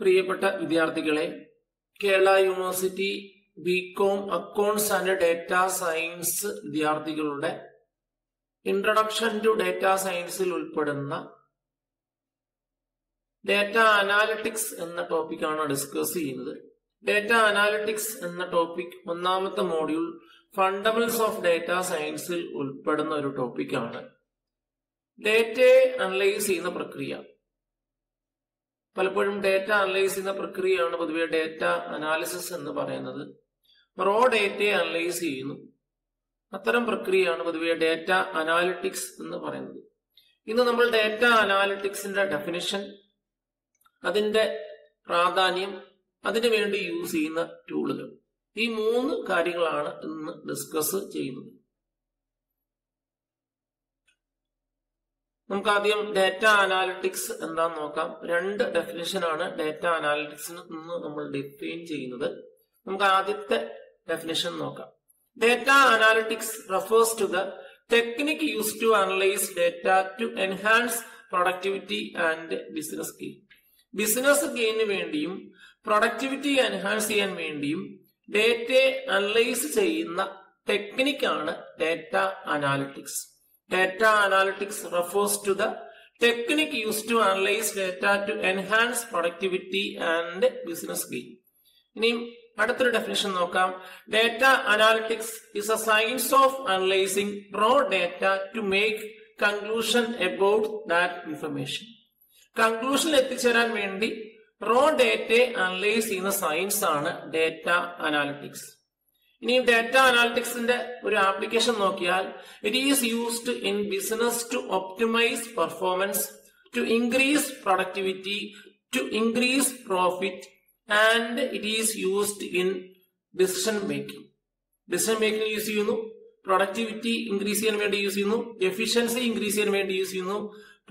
പ്രിയപ്പെട്ട വിദ്യാർത്ഥികളെ Kerala university BCom accounts and data science വിദ്യാർത്ഥികളുടെ ഇൻട്രൊഡക്ഷൻ ടു ഡേറ്റ സയൻസിൽ ഉൾപ്പെടുന്ന ഡേറ്റ അനാലിറ്റിക്സ് എന്ന ടോപ്പിക്കാണ് ഡിസ്കസ് ചെയ്യുന്നത്. ഡേറ്റ അനാലിറ്റിക്സ് എന്ന ടോപ്പിക് ഒന്നാമത്തെ മോഡ്യൂൾ ഫണ്ടമെന്റ്സ് ഓഫ് ഡേറ്റ സയൻസിൽ ഉൾപ്പെടുന്ന ഒരു ടോപ്പിക്കാണ് ഡേറ്റയെ അനലൈസ് ചെയ്യുന്ന പ്രക്രിയ. പലപ്പോഴും ഡേറ്റ അനലൈസ് ചെയ്യുന്ന പ്രക്രിയയാണ് പൊതുവെ ഡേറ്റ അനാലിസിസ് എന്ന് പറയുന്നത്. റോ ഡേറ്റയെ അനലൈസ് ചെയ്യുന്നു. അത്തരം പ്രക്രിയയാണ് പൊതുവെ ഡേറ്റ അനാലിറ്റിക്സ് എന്ന് പറയുന്നത്. ഇന്ന് നമ്മൾ ഡേറ്റ അനാലിറ്റിക്സിന്റെ ഡെഫിനിഷൻ അതിന്റെ പ്രാധാന്യം അതിനു വേണ്ടി യൂസ് ചെയ്യുന്ന ടൂളുകൾ. ഈ മൂന്ന് കാര്യങ്ങളാണ് ഇന്ന് ഡിസ്കസ് ചെയ്യുന്നത്. നമുക്ക് ആദ്യം ഡാറ്റ അനാലിറ്റിക്സ് എന്താന്ന് നോക്കാം. രണ്ട് ഡെഫിനിഷനാണ് ഡാറ്റ അനാലിറ്റിക്സിന് നിന്ന് നമ്മൾ ഡിഫൈൻ ചെയ്യുന്നത്. നമുക്ക് ആദ്യത്തെ ഡെഫിനിഷൻ നോക്കാം. Data analytics refers to the technique use to analyse data to enhance productivity and business gain business gain വേണ്ടിയും പ്രൊഡക്ടിവിറ്റി എൻഹാൻസ് ചെയ്യാൻ വേണ്ടിയും ഡേറ്റയെ അനലൈസ് ചെയ്യുന്ന ടെക്നിക്കാണ് data analytics data analytics refers to the technique use to analyse data to enhance productivity and business gain ഇനിയും അടുത്തൊരു definition നോക്കാം. Data analytics is a science of analysing raw data to make conclusion about that information കൺക്ലൂഷനിൽ എത്തിച്ചേരാൻ വേണ്ടി raw ഡേറ്റയെ analyse ചെയ്യുന്ന science ആണ് data analytics ഇനി data അനാലിറ്റിക്സിന്റെ ഒരു ആപ്ലിക്കേഷൻ നോക്കിയാൽ it is used in business to optimise performance to increase productivity to increase profit and it is used in decision making decision making use ചെയ്യുന്നു productivity increase ചെയ്യാൻ വേണ്ടി use ചെയ്യുന്നു efficiency increase ചെയ്യാൻ വേണ്ടി use ചെയ്യുന്നു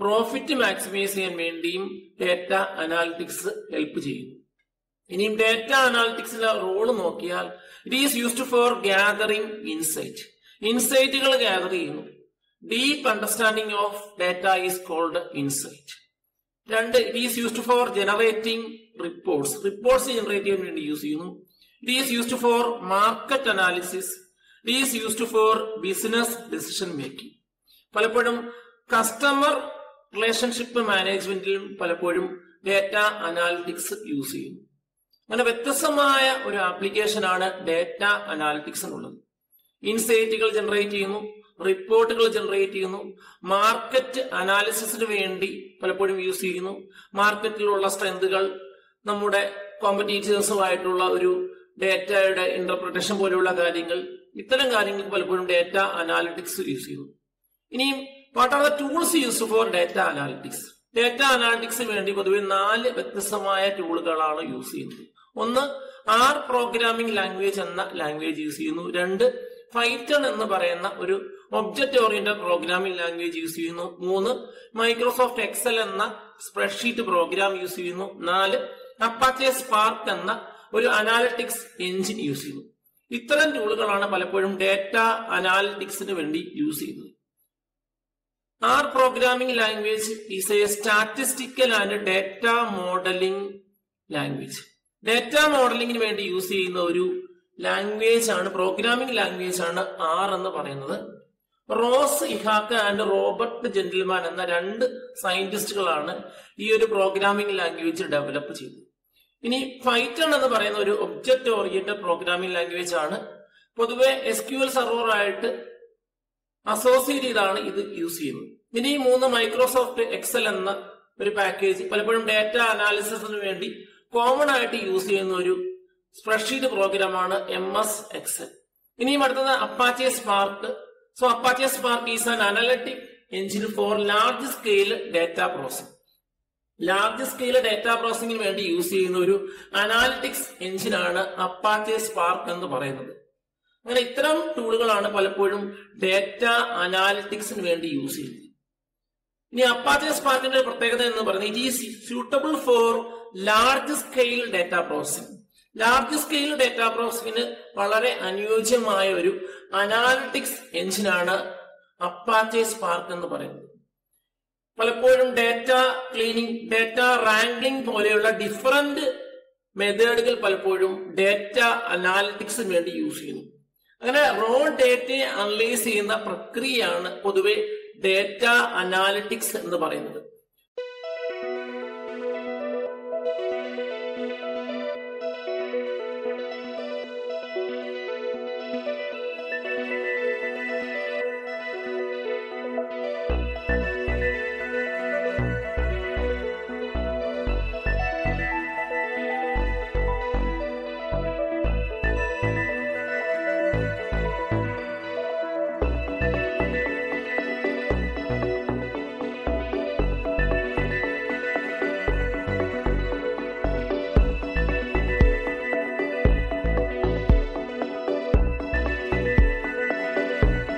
profit maximise ചെയ്യാൻ വേണ്ടിയും data analytics help ചെയ്യുന്നു. ഇനിയും ഡേറ്റ അനാലിറ്റിക്സിന്റെ റോൾ നോക്കിയാൽ it is used for gathering insight ഇൻസൈറ്റുകൾ gather ചെയ്യുന്നു. Deep understanding of data is called insight രണ്ട് it is used for generating reports reports generate ചെയ്യാൻ വേണ്ടി യൂസ് ചെയ്യുന്നു. It is used for market analysis it is used for business decision making പലപ്പോഴും customer relationship മാനേജ്മെന്റിലും പലപ്പോഴും data analytics use ചെയ്യുന്നു. അങ്ങനെ വ്യത്യസ്തമായ ഒരു ആപ്ലിക്കേഷനാണ് ഡേറ്റ അനാലിറ്റിക്സ് എന്നുള്ളത്. ഇൻസൈറ്റുകൾ ജനറേറ്റ് ചെയ്യുന്നു റിപ്പോർട്ടുകൾ ജനറേറ്റ് ചെയ്യുന്നു മാർക്കറ്റ് അനാലിസിസിന് വേണ്ടി പലപ്പോഴും യൂസ് ചെയ്യുന്നു. മാർക്കറ്റിലുള്ള സ്ട്രെങ്തുകൾ നമ്മുടെ കോമ്പറ്റീറ്റേഴ്സുമായിട്ടുള്ള ഒരു ഡേറ്റയുടെ ഇന്റർപ്രിട്ടേഷൻ പോലെയുള്ള കാര്യങ്ങൾ ഇത്തരം കാര്യങ്ങൾക്ക് പലപ്പോഴും ഡേറ്റ അനാലിറ്റിക്സ് യൂസ് ചെയ്യുന്നു. ഇനിയും what are the tools use for data analytics data അനാലിറ്റിക്സിന് വേണ്ടി പൊതുവെ നാല് വ്യത്യസ്തമായ ടൂളുകളാണ് യൂസ് ചെയ്യുന്നത്. ഒന്ന് ആർ പ്രോഗ്രാമിംഗ് ലാംഗ്വേജ് എന്ന ലാംഗ്വേജ് യൂസ് ചെയ്യുന്നു. രണ്ട് ഫൈറ്റൺ എന്ന് പറയുന്ന ഒരു object oriented programming language use ചെയ്യുന്നു. മൂന്ന് മൈക്രോസോഫ്റ്റ് എക്സൽ എന്ന സ്പ്രെഡ്ഷീറ്റ് പ്രോഗ്രാം യൂസ് ചെയ്യുന്നു. നാല് അപ്പാച്ചെ സ്പാർക്ക് എന്ന ഒരു അനാലിറ്റിക്സ് എഞ്ചിൻ യൂസ് ചെയ്യുന്നു. ഇത്തരം ടൂളുകളാണ് പലപ്പോഴും ഡേറ്റ അനാലിറ്റിക്സിന് വേണ്ടി യൂസ് ചെയ്യുന്നത്. R programming language is a statistical and data modelling language data മോഡലിംഗിന് വേണ്ടി യൂസ് ചെയ്യുന്ന ഒരു ലാംഗ്വേജ് ആണ് പ്രോഗ്രാമിംഗ് ലാംഗ്വേജ് ആണ് ആർ എന്ന് പറയുന്നത്. Ross Ihaka and Robert Gentleman എന്ന രണ്ട് സയന്റിസ്റ്റുകളാണ് ഈ ഒരു പ്രോഗ്രാമിംഗ് ലാംഗ്വേജ് ഡെവലപ്പ് ചെയ്തത്. ഇനി ഫൈറ്റൺ എന്ന് പറയുന്ന ഒരു ഒബ്ജക്റ്റ് ഓറിയന്റഡ് പ്രോഗ്രാമിംഗ് ലാംഗ്വേജ് ആണ്. പൊതുവെ എസ് ക്യു എൽ സെർവർ ആയിട്ട് അസോസിയേറ്റ് ചെയ്താണ് ഇത് യൂസ് ചെയ്യുന്നത്. ഇനി മൂന്ന് മൈക്രോസോഫ്റ്റ് എക്സൽ എന്ന ഒരു പാക്കേജ് പലപ്പോഴും ഡേറ്റ അനാലിസിസിന് വേണ്ടി കോമൺ ആയിട്ട് യൂസ് ചെയ്യുന്ന ഒരു സ്പ്രെഡ്ഷീറ്റ് പ്രോഗ്രാമാണ് എം എസ് എക്സൽ ഇനിയും അടുത്തത് Apache Spark so Apache Spark is an analytic engine for large scale data processing large scale data പ്രോസസിംഗിന് വേണ്ടി യൂസ് ചെയ്യുന്ന ഒരു അനാലിറ്റിക്സ് എഞ്ചിനാണ് അപ്പാച്ചെ സ്പാർക്ക് എന്ന് പറയുന്നത്. അങ്ങനെ ഇത്തരം ടൂളുകളാണ് പലപ്പോഴും ഡാറ്റ അനാലിറ്റിക്സിന് വേണ്ടി യൂസ് ചെയ്യുന്നത്. ഇനി അപ്പാച്ചെ സ്പാർക്കിന്റെ പ്രത്യേകത എന്ന് പറയുന്നത് it is suitable for large scale data processing large scale data പ്രോസസിംഗിന് വളരെ അനുയോജ്യമായ ഒരു അനാലിറ്റിക്സ് എഞ്ചിനാണ് അപ്പാച്ചെ സ്പാർക്ക് എന്ന് പറയുന്നത്. പലപ്പോഴും ഡേറ്റ ക്ലീനിങ് ഡേറ്റ റാങ്കിങ് പോലെയുള്ള ഡിഫറന്റ് മെത്തേഡുകൾ പലപ്പോഴും ഡേറ്റ അനാലിറ്റിക്സിന് വേണ്ടി യൂസ് ചെയ്യുന്നു. അങ്ങനെ റോ ഡേറ്റയെ അനലൈസ് ചെയ്യുന്ന പ്രക്രിയയാണ് പൊതുവെ ഡേറ്റ അനാലിറ്റിക്സ് എന്ന് പറയുന്നത്.